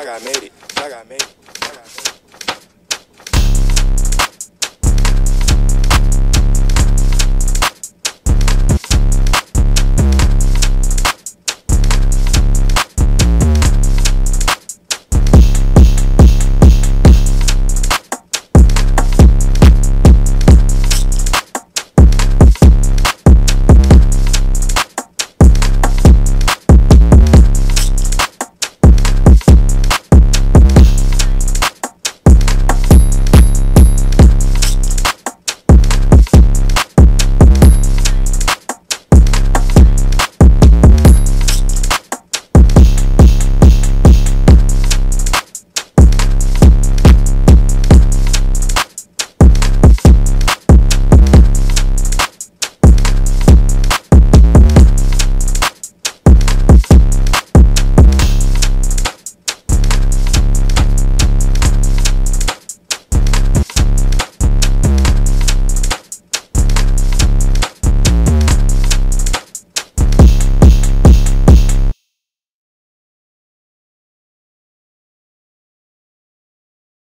I got made it. I got made it. I got made it.